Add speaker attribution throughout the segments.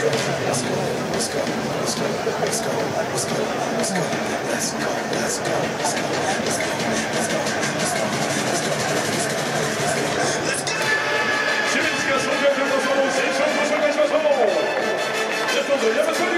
Speaker 1: Let's go!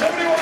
Speaker 1: Somebody